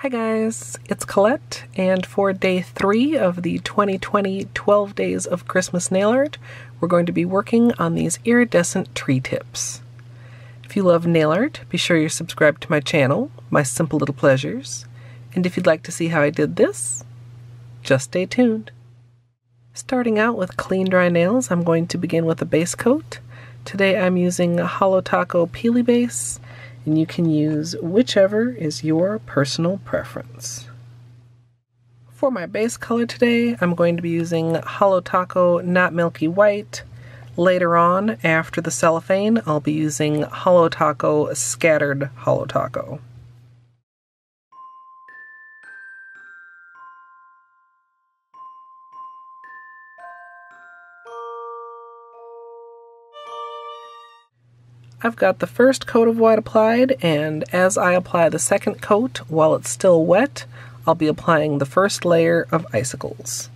Hi guys, it's Colette, and for day three of the 2020 12 Days of Christmas Nail Art, we're going to be working on these iridescent tree tips. If you love nail art, be sure you're subscribed to my channel, My Simple Little Pleasures, and if you'd like to see how I did this, just stay tuned. Starting out with clean dry nails, I'm going to begin with a base coat. Today I'm using a Holo Taco Peely Base, and you can use whichever is your personal preference. For my base color today, I'm going to be using Holo Taco Not Milky White. Later on, after the cellophane, I'll be using Holo Taco Scattered Holo Taco. I've got the first coat of white applied, and as I apply the second coat while it's still wet, I'll be applying the first layer of icicles.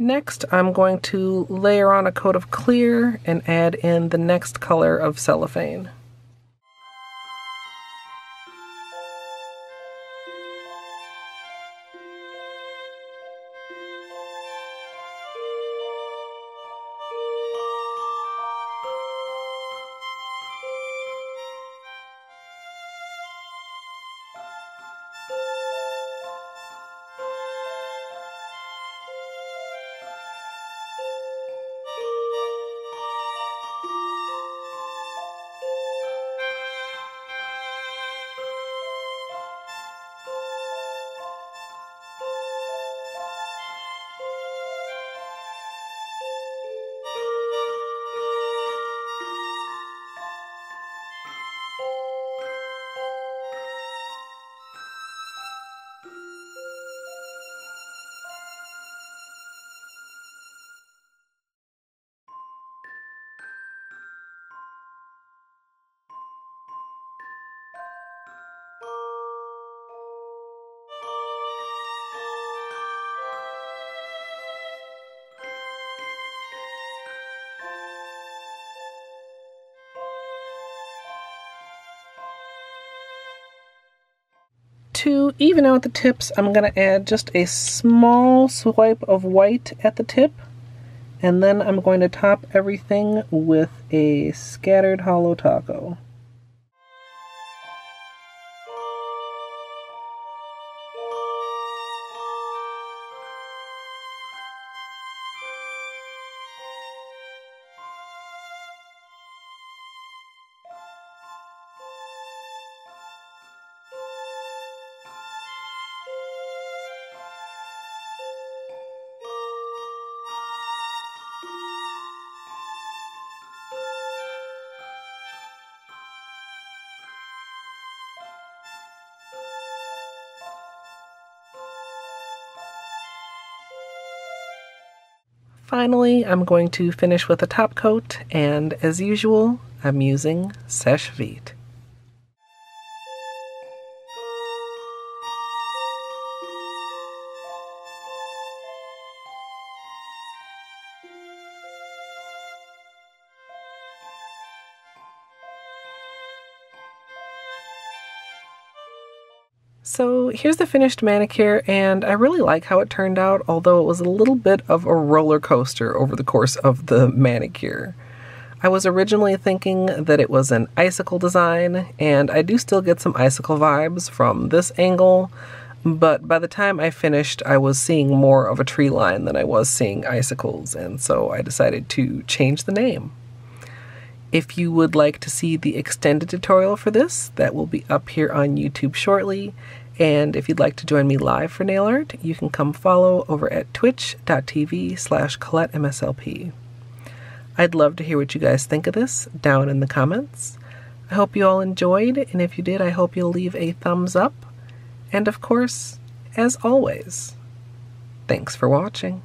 Next, I'm going to layer on a coat of clear and add in the next color of cellophane. To even out the tips, I'm going to add just a small swipe of white at the tip. And then I'm going to top everything with a scattered holo taco. Finally, I'm going to finish with a top coat, and as usual, I'm using Seche Vite. So here's the finished manicure, and I really like how it turned out, although it was a little bit of a roller coaster over the course of the manicure. I was originally thinking that it was an icicle design, and I do still get some icicle vibes from this angle, but by the time I finished, I was seeing more of a tree line than I was seeing icicles, and so I decided to change the name. If you would like to see the extended tutorial for this, that will be up here on YouTube shortly. And if you'd like to join me live for nail art, you can come follow over at twitch.tv slash ColetteMSLP. I'd love to hear what you guys think of this down in the comments. I hope you all enjoyed, and if you did, I hope you'll leave a thumbs up. And of course, as always, thanks for watching.